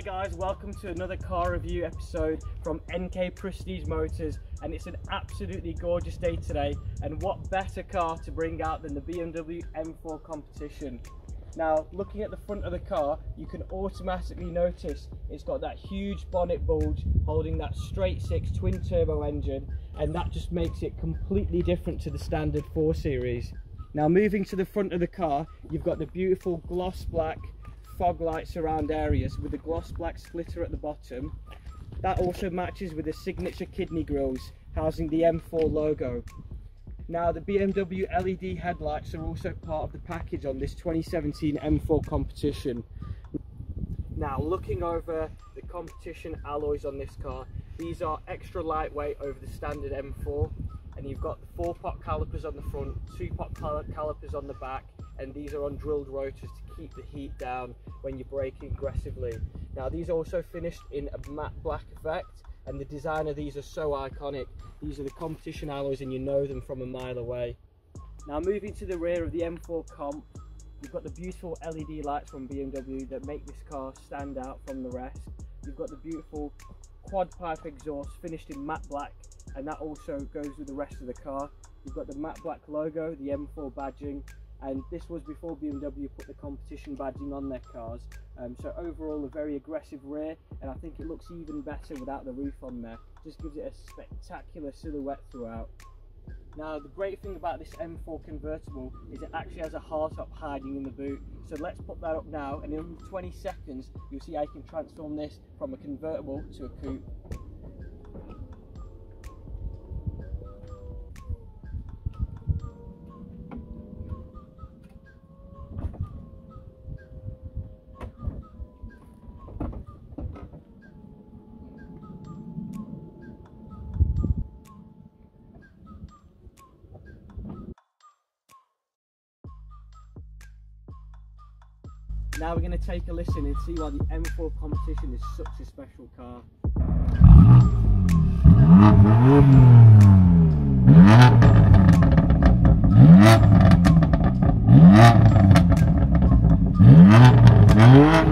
guys, welcome to another car review episode from Enkae Prestige Motors and it's an absolutely gorgeous day today and what better car to bring out than the BMW M4 competition. Now looking at the front of the car you can automatically notice it's got that huge bonnet bulge holding that straight six twin turbo engine and that just makes it completely different to the standard 4 series. Now moving to the front of the car you've got the beautiful gloss black fog lights around areas with the gloss black splitter at the bottom. That also matches with the signature kidney grills housing the M4 logo. Now the BMW LED headlights are also part of the package on this 2017 M4 competition. Now looking over the competition alloys on this car, these are extra lightweight over the standard M4 and you've got the four pot calipers on the front, two pot calipers on the back and these are on drilled rotors to keep the heat down when you're braking aggressively. Now these are also finished in a matte black effect and the design of these are so iconic. These are the competition alloys and you know them from a mile away. Now moving to the rear of the M4 Comp, you've got the beautiful LED lights from BMW that make this car stand out from the rest. You've got the beautiful quad pipe exhaust finished in matte black and that also goes with the rest of the car. You've got the matte black logo, the M4 badging and this was before BMW put the competition badging on their cars. Um, so overall a very aggressive rear and I think it looks even better without the roof on there. Just gives it a spectacular silhouette throughout. Now the great thing about this M4 convertible is it actually has a hardtop hiding in the boot. So let's put that up now and in 20 seconds you'll see I can transform this from a convertible to a coupe Now we're going to take a listen and see why the M4 competition is such a special car. Yeah.